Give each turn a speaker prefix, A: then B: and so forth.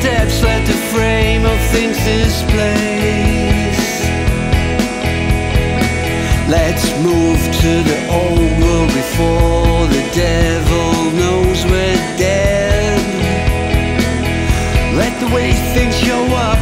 A: depths let the frame of things displace Let's move to the old world before the devil knows we're dead. Let the way things show up